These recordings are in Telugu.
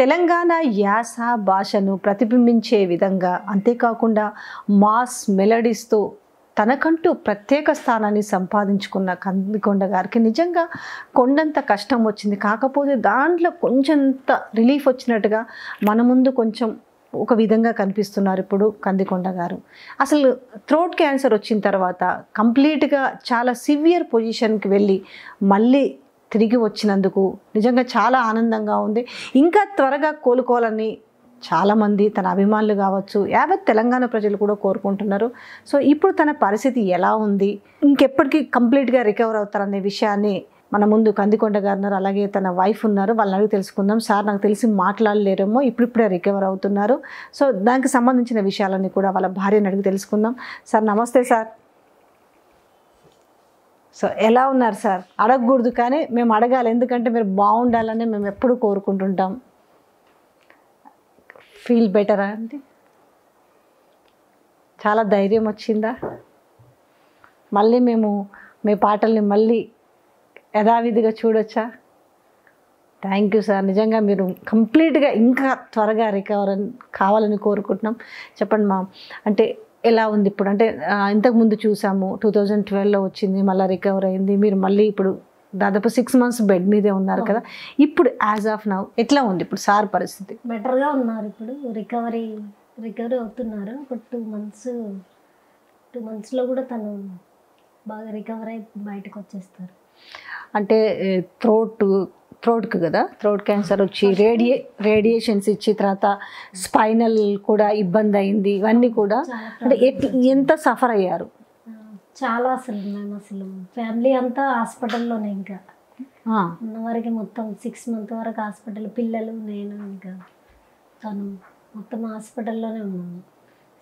తెలంగాణ యాస భాషను ప్రతిబింబించే విధంగా అంతేకాకుండా మాస్ మెలడీస్తో తనకంటూ ప్రత్యేక స్థానాన్ని సంపాదించుకున్న కందికొండ గారికి నిజంగా కొండంత కష్టం వచ్చింది. కాకపోతే దాంట్లో కొంచెంత రిలీఫ్ వచ్చినట్టుగా మన ముందు కొంచెం ఒక విధంగా కనిపిస్తున్నారు ఇప్పుడు కందికొండ గారు. అసలు థ్రోట్ క్యాన్సర్ వచ్చిన తర్వాత కంప్లీట్గా చాలా సివియర్ పొజిషన్కి వెళ్ళి మళ్ళీ తిరిగి వచ్చినందుకు నిజంగా చాలా ఆనందంగా ఉంది. ఇంకా త్వరగా కోలుకోవాలని చాలామంది తన అభిమానులు కావచ్చు యావత్ తెలంగాణ ప్రజలు కూడా కోరుకుంటున్నారు. సో ఇప్పుడు తన పరిస్థితి ఎలా ఉంది? ఇంకెప్పటికీ కంప్లీట్గా రికవర్ అవుతారనే విషయాన్ని మన ముందు కందికొండ గారు ఉన్నారు అలాగే తన వైఫ్ ఉన్నారు. వాళ్ళని అడిగి తెలుసుకుందాం. సార్ నాకు తెలిసి మాట్లాడలేరేమో ఇప్పుడిప్పుడే రికవర్ అవుతున్నారు. సో దానికి సంబంధించిన విషయాలన్నీ కూడా వాళ్ళ భార్యని అడిగి తెలుసుకుందాం. సార్ నమస్తే సార్. సో ఎలా ఉన్నారు సార్? అడగకూడదు కానీ మేము అడగాలి. ఎందుకంటే మీరు బాగుండాలని మేము ఎప్పుడు కోరుకుంటుంటాం. ఫీల్ బెటరా అండి? చాలా ధైర్యం వచ్చిందా? మళ్ళీ మేము మీ పాటల్ని మళ్ళీ యథావిధిగా చూడొచ్చా? థ్యాంక్ యూ సార్ నిజంగా మీరు కంప్లీట్గా ఇంకా త్వరగా రికవర్ కావాలని కోరుకుంటున్నాం. చెప్పండి మా అంటే ఎలా ఉంది ఇప్పుడు? అంటే ఇంతకుముందు చూసాము టూ థౌజండ్ ట్వెల్వ్లో వచ్చింది మళ్ళీ రికవర్ అయింది మీరు మళ్ళీ ఇప్పుడు దాదాపు సిక్స్ మంత్స్ బెడ్ మీదే ఉన్నారు కదా. ఇప్పుడు యాజ్ ఆఫ్ నౌ ఎట్లా ఉంది ఇప్పుడు సార్ పరిస్థితి? బెటర్గా ఉన్నారు ఇప్పుడు రికవరీ రికవరీ అవుతున్నారు ఒక టూ మంత్స్ టూ మంత్స్లో కూడా తను బాగా రికవర్ అయి బయటకు వచ్చేస్తారు. అంటే థ్రోట్ థ్రోట్కి కదా? థ్రోట్ క్యాన్సర్ వచ్చి రేడియే రేడియేషన్స్ ఇచ్చి తర్వాత స్పైనల్ కూడా ఇబ్బంది అయింది ఇవన్నీ కూడా. అంటే ఎంత సఫర్ అయ్యారు? చాలా అసలు మేము అసలు. ఫ్యామిలీ అంతా హాస్పిటల్లోనే ఇంకా. వరకు మొత్తం సిక్స్ మంత్ వరకు హాస్పిటల్ పిల్లలు నేను ఇంకా తను మొత్తం హాస్పిటల్లోనే ఉన్నాము.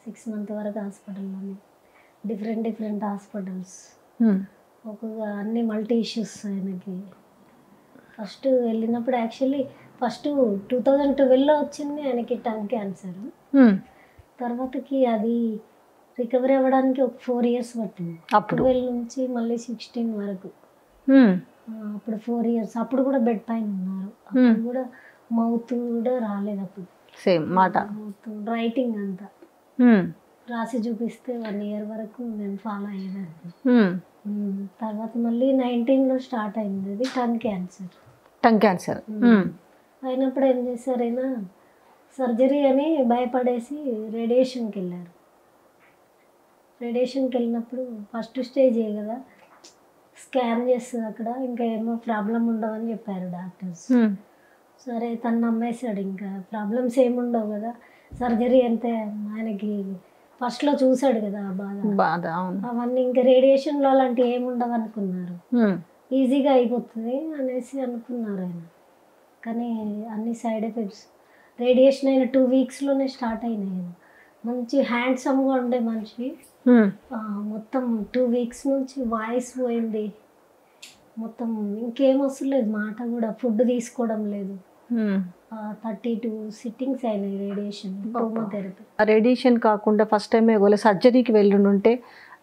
సిక్స్ మంత్ వరకు హాస్పిటల్లోనే. Different different hospitals. ఒక్కొక్క అన్ని మల్టీ ఇష్యూస్ ఆయనకి. ఫస్ట్ వెళ్ళినప్పుడు యాక్చువల్లీ ఫస్ట్ టూ థౌజండ్ ట్వెల్వ్లో వచ్చింది ఆయనకి టంగ్ క్యాన్సర్ తర్వాతకి అది రికవరీ అవ్వడానికి ఒక ఫోర్ ఇయర్స్ పట్టింది. అప్పుడు? ట్వెల్వ్ నుంచి మళ్ళీ సిక్స్టీన్ వరకు. అప్పుడు ఫోర్ ఇయర్స్ అప్పుడు కూడా బెడ్ పైన ఉన్నారు. అప్పుడు. కూడా మౌత్ కూడా రాలేదు అప్పుడు. సేమ్ మాట. రైటింగ్ అంతా. రాసి చూపిస్తే వన్ ఇయర్ వరకు నేను ఫాలో అయ్యేదాన్ని. తర్వాత మళ్ళీ నైన్టీన్లో స్టార్ట్ అయింది అది టన్ క్యాన్సర్ టంగ్ క్యాన్సర్. అయినప్పుడు ఏం చేశారైనా సర్జరీ అని భయపడేసి రేడియేషన్కి వెళ్ళారు. రేడియేషన్కి వెళ్ళినప్పుడు ఫస్ట్ స్టేజే కదా స్కాన్ చేస్తుంది అక్కడ ఇంకా ఏమో ప్రాబ్లం ఉండవని చెప్పారు డాక్టర్స్. సరే తను నమ్మేశాడు ఇంకా. ప్రాబ్లమ్స్ ఏముండవు కదా సర్జరీ అంతే ఆయనకి ఫస్ట్లో చూశాడు కదా ఆ బాధ. బాధ అవును. అవన్నీ ఇంకా రేడియేషన్లో అలాంటివి ఏముండవు అనుకున్నారు ఈజీగా అయిపోతుంది అనేసి అనుకున్నారు ఆయన. కానీ అన్ని సైడ్ ఎఫెక్ట్స్ రేడియేషన్ అయిన టూ వీక్స్లోనే స్టార్ట్ అయినాయి. మంచి హ్యాండ్సమ్గా ఉండే మనిషి. మొత్తం టూ వీక్స్ నుంచి వాయిస్ పోయింది. మొత్తం ఇంకేం వస్తలేదు మాట కూడా ఫుడ్ తీసుకోవడం లేదు. థర్టీ టూ సిట్టింగ్స్ అయినాయి రేడియేషన్ టోమోథెరపీ ఆ రేడియేషన్ కాకుండా ఫస్ట్ టైం ఒకవేళ సర్జరీకి వెళ్ళుంటే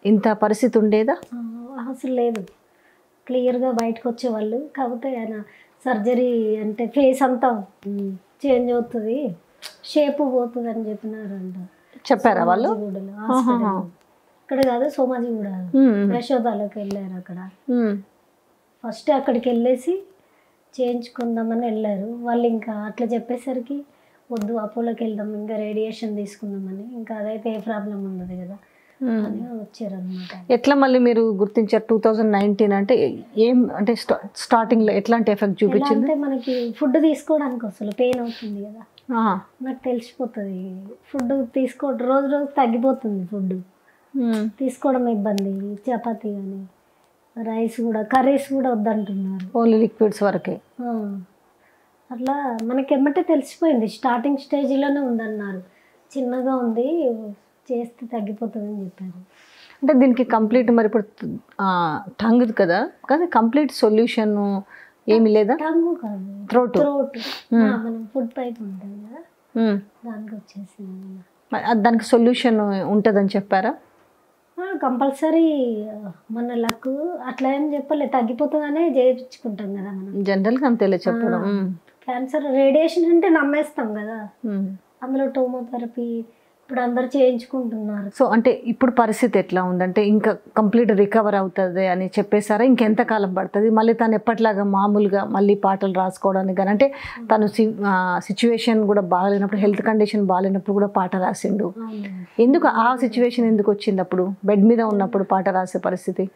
ఇంత పరిస్థితి ఉండేదా? అసలు లేదు. క్లియర్గా బయటకు వచ్చేవాళ్ళు కాకపోతే ఆయన సర్జరీ అంటే ఫేస్ అంతా చేంజ్ అవుతుంది. షేప్ పోతుంది అని చెప్పినారంట. చెప్పారా వాళ్ళు? ఇక్కడ కాదు సోమాజిగూడ యశోదాలోకి వెళ్ళారు అక్కడ. ఫస్ట్ అక్కడికి వెళ్ళేసి చేయించుకుందామని వెళ్ళారు. వాళ్ళు ఇంకా అట్లా చెప్పేసరికి వద్దు అపోలోకి వెళ్దాం ఇంకా రేడియేషన్ తీసుకుందామని. ఇంకా అదైతే ఏ ప్రాబ్లం ఉండదు కదా. అని వచ్చారనమాట ఎట్లా మళ్ళీ మీరు గుర్తించారు టూ థౌజండ్ నైన్టీన్ అంటే ఏం అంటే స్టా- స్టార్టింగ్లో ఎట్లాంటి ఎఫెక్ట్ చూపించింది? అంటే మనకి ఫుడ్ తీసుకోవడానికి అసలు పెయిన్ అవుతుంది కదా. నాకు తెలిసిపోతుంది. ఫుడ్ తీసుకో రోజు రోజు తగ్గిపోతుంది ఫుడ్. తీసుకోవడం ఇబ్బంది చపాతీ కానీ రైస్ కూడా కర్రీస్ కూడా వద్దంటున్నారు. ఓన్లీ లిక్విడ్స్ వరకే. అట్లా మనకి ఎమ్మటే తెలిసిపోయింది. స్టార్టింగ్ స్టేజ్లోనే ఉందన్నారు. చిన్నగా ఉంది చేస్తే తగ్గిపోతుందని చెప్పారు. అంటే దీనికి కంప్లీట్ మరి ఇప్పుడు టంగ్ కదా? కానీ కంప్లీట్ సొల్యూషన్ ఏమి లేదా? టంగు కాదు. థ్రోట్ మనం ఫుడ్ పైప్ ఉంటుంది కదా? దానికి వచ్చేసింది. దానికి సొల్యూషన్ ఉంటుందని చెప్పారా? కంపల్సరీ మన లక్ అట్లా ఏం చెప్పలే. తగ్గిపోతుందనే చేయించుకుంటాం కదా మనం. జనరల్గా అంతేలే చెప్పడం. క్యాన్సర్ రేడియేషన్ అంటే నమ్మేస్తాం కదా. అందులో టోమోథెరపీ ఇప్పుడు అందరు చేయించుకుంటున్నారు. సో అంటే ఇప్పుడు పరిస్థితి ఎట్లా ఉందంటే ఇంకా కంప్లీట్ రికవర్ అవుతుంది అని చెప్పేసారా ఇంకెంత కాలం పడుతుంది? మళ్ళీ తను ఎప్పటిలాగా మామూలుగా మళ్ళీ పాటలు రాసుకోవడానికి కానీ అంటే తను సిచ్యువేషన్ కూడా బాగాలేనప్పుడు హెల్త్ కండిషన్ బాగాలేనప్పుడు కూడా పాట రాసిండు. ఎందుకు ఆ సిచ్యువేషన్ ఎందుకు వచ్చింది అప్పుడు? బెడ్ మీద ఉన్నప్పుడు పాట రాసే పరిస్థితి?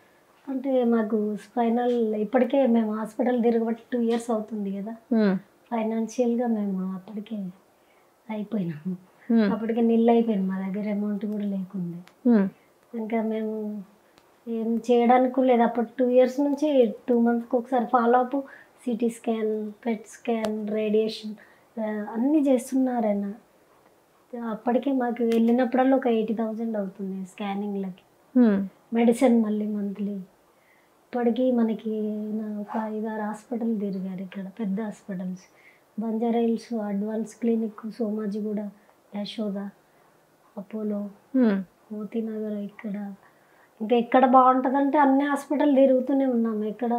అంటే మాకు స్పైనల్ ఇప్పటికే మేము హాస్పిటల్ తిరగబట్టి టూ ఇయర్స్ అవుతుంది కదా. ఫైనాన్షియల్గా మేము అప్పటికే అయిపోయినాము. అప్పటికే నిల్ అయిపోయింది మా దగ్గర అమౌంట్ కూడా లేకుండే. ఇంకా మేము ఏం చేయడానికి లేదు. అప్పుడు టూ ఇయర్స్ నుంచి టూ మంత్స్కి ఒకసారి follow up CT scan PET scan radiation అన్నీ చేస్తున్నారైనా అప్పటికే మాకు వెళ్ళినప్పుడల్లా ఒక ఎయిటీ థౌజండ్ అవుతుంది స్కానింగ్లకి. మెడిసిన్ మళ్ళీ మంత్లీ. ఇప్పటికీ మనకి ఒక ఐదారు హాస్పిటల్ తిరిగారు ఇక్కడ పెద్ద hospitals. Banjara Hills advance clinic Somajiguda Yashoda Apollo Motinagar ఇక్కడ. ఇంకా ఎక్కడ బాగుంటుందంటే అన్ని హాస్పిటల్ తిరుగుతూనే ఉన్నాము. ఎక్కడ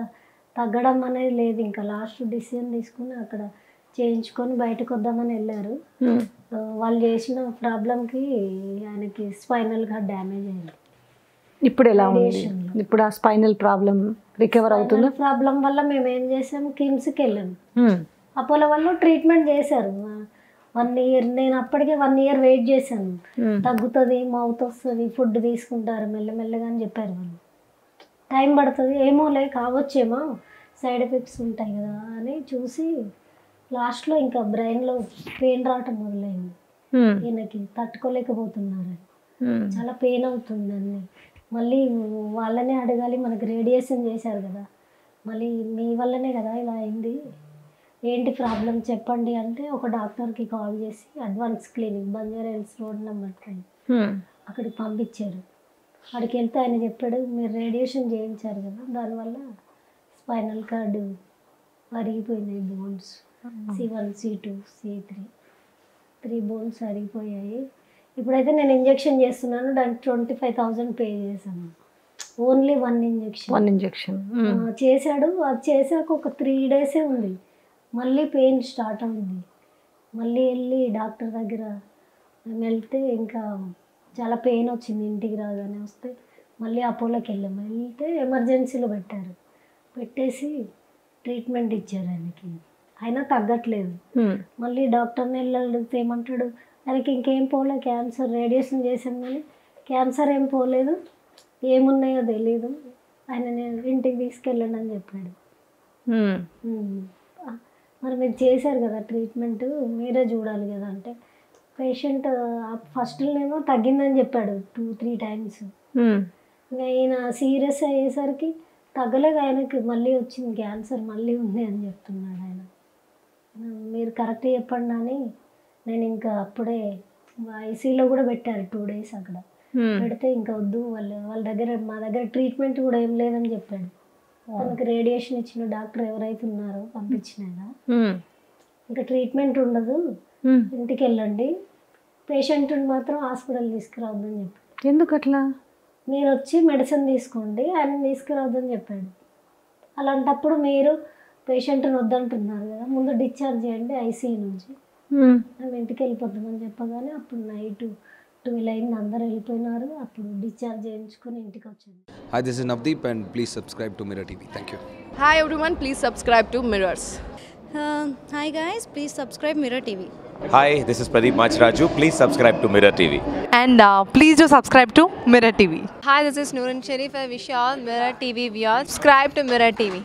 తగ్గడం అనేది లేదు. ఇంకా లాస్ట్ డిసిజన్ తీసుకుని అక్కడ చేయించుకొని బయటకు వద్దామని వెళ్ళారు. వాళ్ళు చేసిన ప్రాబ్లంకి ఆయనకి స్పైనల్గా డ్యామేజ్ అయింది. ఇప్పుడు ఎలా ఉంది. ఇప్పుడు ఆ స్పైనల్ ప్రాబ్లం రికవర్ అవుతుందా? ప్రాబ్లం వల్ల మేము ఏం చేసాము కిమ్స్కి వెళ్ళాము అపోలో వాళ్ళు ట్రీట్మెంట్ చేశారు. వన్ ఇయర్ నేను అప్పటికే వన్ ఇయర్ వెయిట్ చేశాను. తగ్గుతుంది మౌత్ వస్తుంది ఫుడ్ తీసుకుంటారు మెల్లమెల్లగా అని చెప్పారు వాళ్ళు. టైం పడుతుంది ఏమో లే కావచ్చేమో. సైడ్ ఎఫెక్ట్స్ ఉంటాయి కదా అని చూసి లాస్ట్లో ఇంకా బ్రెయిన్లో పెయిన్ రావటం మొదలైంది. ఈయనకి తట్టుకోలేకపోతున్నారు. చాలా పెయిన్ అవుతుంది అన్ని. మళ్ళీ వాళ్ళనే అడగాలి మనకి రేడియేషన్ చేశారు కదా. మళ్ళీ మీ వల్లనే కదా ఇలా అయింది. ఏంటి ప్రాబ్లం చెప్పండి అంటే ఒక డాక్టర్కి కాల్ చేసి advance clinic Banjara Hills road number um, అక్కడికి పంపించారు. అక్కడికి వెళ్తే ఆయన చెప్పాడు మీరు రేడియేషన్ చేయించారు కదా దానివల్ల spinal cord అరిగిపోయినాయి bones. C one C two C three. Three bones అరిగిపోయాయి. ఇప్పుడైతే నేను ఇంజెక్షన్ చేస్తున్నాను దానికి ట్వంటీ ఫైవ్ థౌజండ్ పే చేశాను. Only one injection. One injection. చేశాడు. అది చేశాక ఒక త్రీ డేసే ఉంది. మళ్ళీ పెయిన్ స్టార్ట్ అయింది మళ్ళీ వెళ్ళి డాక్టర్ దగ్గర మేము వెళ్తే ఇంకా చాలా పెయిన్ వచ్చింది ఇంటికి రాగానే వస్తే మళ్ళీ అపోలోకి వెళ్ళాము వెళ్తే ఎమర్జెన్సీలో పెట్టారు. పెట్టేసి ట్రీట్మెంట్ ఇచ్చారు ఆయనకి. అయినా తగ్గట్లేదు. మళ్ళీ డాక్టర్ని వెళ్ళి అడిగితే ఏమంటాడు? ఆయనకి ఇంకేం పోలే క్యాన్సర్ రేడియేషన్ చేసాం కానీ క్యాన్సర్ ఏం పోలేదు. ఏమున్నాయో తెలీదు. ఆయన నేను ఇంటికి తీసుకెళ్ళండి అని చెప్పాడు. మరి మీరు చేశారు కదా ట్రీట్మెంట్ మీరే చూడాలి కదా అంటే పేషెంట్ ఫస్ట్లోనేమో తగ్గిందని చెప్పాడు టూ త్రీ టైమ్స్. ఇంకా ఈయన సీరియస్ అయ్యేసరికి తగ్గలేక ఆయనకి మళ్ళీ వచ్చింది క్యాన్సర్ మళ్ళీ ఉంది అని చెప్తున్నాడు ఆయన. మీరు కరెక్ట్ చెప్పండి అని నేను ఇంకా అప్పుడే ఐసీలో కూడా పెట్టారు టూ డేస్ అక్కడ. పెడితే ఇంకా వద్దు వాళ్ళు వాళ్ళ దగ్గర మా దగ్గర ట్రీట్మెంట్ కూడా ఏం లేదని చెప్పాడు. తనకు రేడియేషన్ ఇచ్చిన డాక్టర్ ఎవరైతే ఉన్నారో పంపించినారా ఇంకా ట్రీట్మెంట్ ఉండదు. ఇంటికి వెళ్ళండి పేషెంట్ని మాత్రం హాస్పిటల్ తీసుకురావద్దని చెప్పాడు. ఎందుకు అట్లా మీరు వచ్చి మెడిసిన్ తీసుకోండి ఆయన తీసుకురావద్దని చెప్పాడు. అలాంటప్పుడు మీరు పేషెంట్ని వద్దంటున్నారు కదా ముందు డిశ్చార్జ్ చేయండి ఐసీయూ నుంచి. మేము ఇంటికి వెళ్ళిపోతామని చెప్పగానే అప్పుడు నైట్ ట్వెల్వ్ అయింది అందరు వెళ్ళిపోయినారు అప్పుడు డిశ్చార్జ్ చేయించుకొని ఇంటికి వచ్చాను Hi, this is Navdeep, and please subscribe to Mirror TV. Thank you. Hi everyone, please subscribe to Mirrors. Uh, hi guys, please subscribe Mirror TV. Hi, this is Pradeep Machraju. Please subscribe to Mirror TV. and uh, please do subscribe to Mirror TV. Hi, this is Noorun Sharif. I wish you all Mirror TV viewers subscribe to Mirror TV.